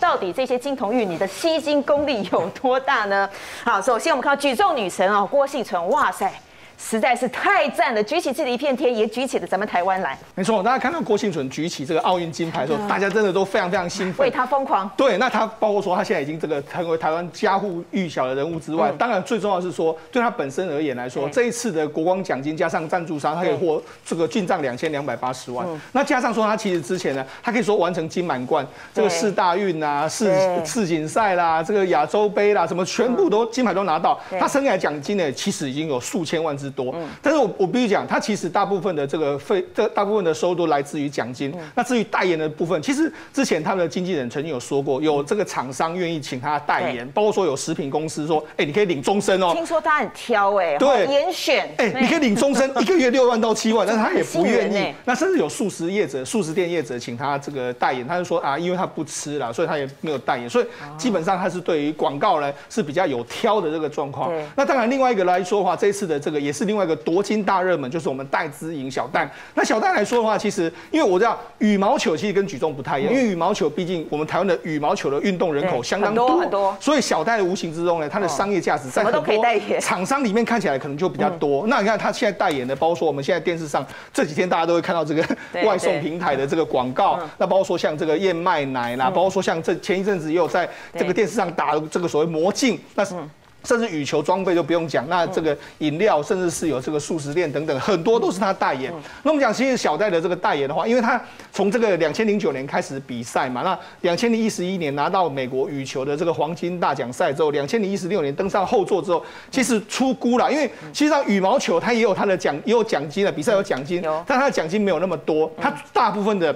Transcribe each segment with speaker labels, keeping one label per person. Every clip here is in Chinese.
Speaker 1: 到底这些金童玉女的吸金功力有多大呢？好，首先我们看到举重女神哦，郭幸存，哇塞！实在是太赞了，举起自己的一片天，也举起了咱们台湾来。
Speaker 2: 没错，大家看到郭幸存举起这个奥运金牌的时候，大家真的都非常非常兴奋，
Speaker 1: 为他疯狂。
Speaker 2: 对，那他包括说他现在已经这个成为台湾家喻户晓的人物之外，当然最重要是说，对他本身而言来说，这一次的国光奖金加上赞助商，他可以获这个进账两千两百八十万。那加上说他其实之前呢，他可以说完成金满贯，这个四大运啊、世世锦赛啦、这个亚洲杯啦，什么全部都金牌都拿到。他生涯奖金呢，其实已经有数千万之多。但是我我必须讲，他其实大部分的这个费，这大部分的收入都来自于奖金。那至于代言的部分，其实之前他们的经纪人曾经有说过，有这个厂商愿意请他代言，包括说有食品公司说，哎，你可以领终身哦。
Speaker 1: 听说他很挑哎，
Speaker 2: 对，
Speaker 1: 严选，
Speaker 2: 哎，你可以领终身，一个月六万到七万，但是他也不愿意。那甚至有素食业者、素食店业者请他这个代言，他就说啊，因为他不吃了，所以他也没有代言。所以基本上他是对于广告呢是比较有挑的这个状况。那当然另外一个来说的话，这一次的这个也是另外一个夺金大热门。就是我们戴资颖小戴。那小戴来说的话，其实因为我知道羽毛球其实跟举重不太一样，因为羽毛球毕竟我们台湾的羽毛球的运动人口相当多
Speaker 1: 很多，
Speaker 2: 所以小戴的无形之中呢，它的商业价值在
Speaker 1: 很多
Speaker 2: 厂商里面看起来可能就比较多。那你看他现在代言的，包括说我们现在电视上这几天大家都会看到这个外送平台的这个广告，那包括说像这个燕麦奶啦，包括说像这前一阵子也有在这个电视上打这个所谓魔镜，那是。甚至羽球装备都不用讲，那这个饮料，甚至是有这个素食店等等，很多都是他代言。那我们讲，其实小戴的这个代言的话，因为他从这个两千零九年开始比赛嘛，那两千零一十一年拿到美国羽球的这个黄金大奖赛之后，两千零一十六年登上后座之后，其实出估了，因为其实际上羽毛球它也有它的奖，也有奖金的，比赛有奖金，但它的奖金没有那么多，它大部分的。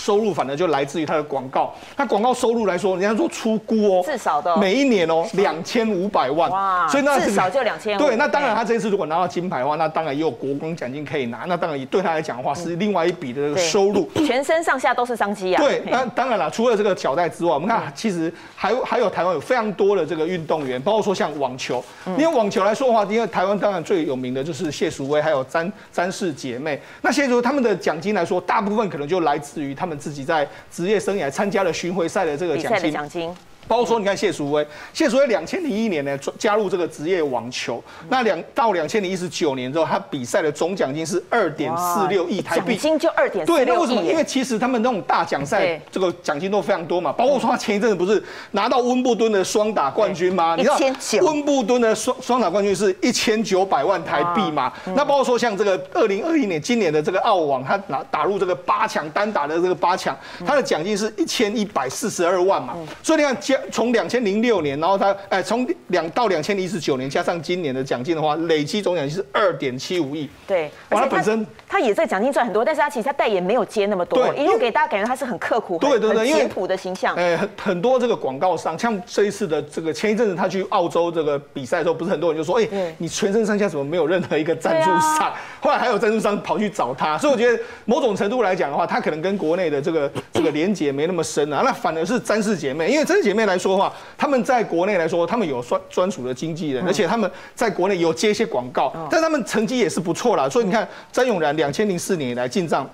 Speaker 2: 收入反而就来自于它的广告，那广告收入来说，人家说出估哦，
Speaker 1: 至少的
Speaker 2: 每一年哦两千五百万，哇，
Speaker 1: 所以那至少就两千。
Speaker 2: 对，那当然他这一次如果拿到金牌的话，那当然也有国光奖金可以拿，那当然也对他来讲的话是另外一笔的这个收入，
Speaker 1: 全身上下都是商机啊。
Speaker 2: 对，那当然了，除了这个脚带之外，我们看其实还还有台湾有非常多的这个运动员，包括说像网球，因为网球来说的话，因为台湾当然最有名的就是谢淑薇还有詹詹氏姐妹，那谢淑薇他们的奖金来说，大部分可能就来自于他们自己在。职业生涯参加了巡回赛的这个奖金。包括说，你看谢淑薇，谢淑薇两千零一年呢加入这个职业网球，那两到两千零一十九年之后，他比赛的总奖金是二点四六亿台币，
Speaker 1: 奖金就二点。
Speaker 2: 对，那为什么？因为其实他们那种大奖赛，这个奖金都非常多嘛。包括说他前一阵子不是拿到温布敦的双打冠军吗？
Speaker 1: 你知道
Speaker 2: 温布敦的双双打冠军是一千九百万台币嘛？那包括说像这个二零二一年今年的这个澳网，他拿打入这个八强单打的这个八强，他的奖金是一千一百四十二万嘛。所以你看加。从两千零六年，然后他哎，从两到两千零一十九年，加上今年的奖金的话，累计总奖金是二点七五亿。
Speaker 1: 对，
Speaker 2: 而且本身
Speaker 1: 他也在奖金赚很多，但是他其实他代言没有接那么多，一路给大家感觉他是很刻苦、对对对，简朴的形象。
Speaker 2: 哎，很很多这个广告商，像这一次的这个前一阵子他去澳洲这个比赛的时候，不是很多人就说，哎，你全身上下怎么没有任何一个赞助商？后来还有赞助商跑去找他，所以我觉得某种程度来讲的话，他可能跟国内的这个这个连接没那么深啊。那反而是詹氏姐妹，因为詹氏姐妹来说的话，他们在国内来说，他们有专专属的经纪人，而且他们在国内有接一些广告，但他们成绩也是不错啦。所以你看，詹永然两千零四年以来进账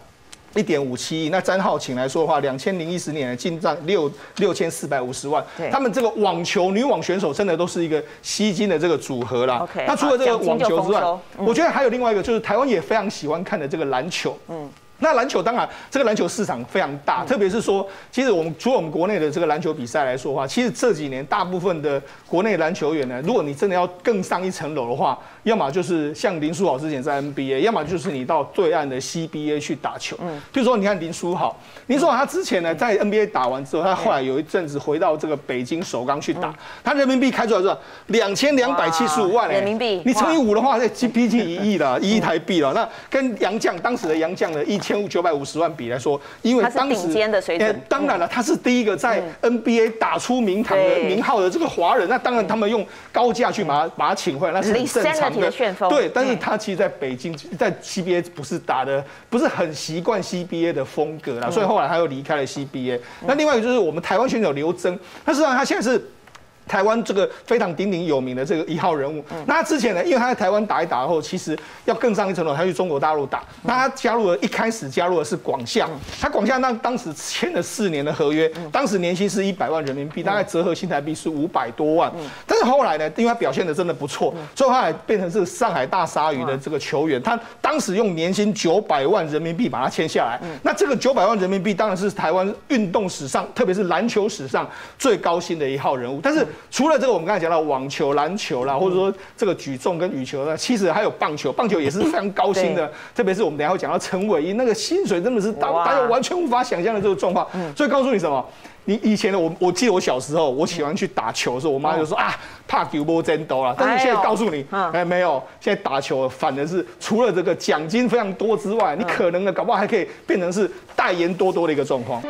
Speaker 2: 一点五七亿，那詹浩晴来说的话，两千零一十年进账六六千四百五十万。他们这个网球女网选手真的都是一个吸金的这个组合啦。OK，那除了这个网球之外，我觉得还有另外一个，就是台湾也非常喜欢看的这个篮球。嗯。那篮球当然，这个篮球市场非常大，特别是说，其实我们除了我们国内的这个篮球比赛来说的话，其实这几年大部分的国内篮球员呢，如果你真的要更上一层楼的话，要么就是像林书豪之前在 NBA，要么就是你到对岸的 CBA 去打球。嗯，比如说你看林书豪，林书豪他之前呢在 NBA 打完之后，他后来有一阵子回到这个北京首钢去打，他人民币开出来是两千两百七十五万
Speaker 1: 人民币，
Speaker 2: 你乘以五的话，那逼近一亿了，一亿台币了。那跟杨绛当时的杨绛的一。千五九百五十万比来说，因为当时当然了，他是第一个在 NBA 打出名堂的名号的这个华人，那当然他们用高价去把他把他请回来，那是很正常的。对，但是他其实在北京在 CBA 不是打的不是很习惯 CBA 的风格啦，所以后来他又离开了 CBA。那另外一个就是我们台湾选手刘铮，他实际上他现在是。台湾这个非常鼎鼎有名的这个一号人物。那他之前呢，因为他在台湾打一打后，其实要更上一层楼，他去中国大陆打。那他加入了一开始加入的是广厦，他广厦那当时签了四年的合约，当时年薪是一百万人民币，大概折合新台币是五百多万。但是后来呢，因为他表现的真的不错，所以后还变成是上海大鲨鱼的这个球员。他当时用年薪九百万人民币把他签下来。那这个九百万人民币当然是台湾运动史上，特别是篮球史上最高薪的一号人物。但是除了这个，我们刚才讲到网球、篮球啦，或者说这个举重跟羽球呢，其实还有棒球，棒球也是非常高薪的。特别是我们等下会讲到陈伟英，那个薪水真的是大大家完全无法想象的这个状况。所以告诉你什么？你以前的我，我记得我小时候，我喜欢去打球的时候，我妈就说啊，怕球波真多了。但是现在告诉你，哎，没有，现在打球反而是除了这个奖金非常多之外，你可能呢，搞不好还可以变成是代言多多的一个状况。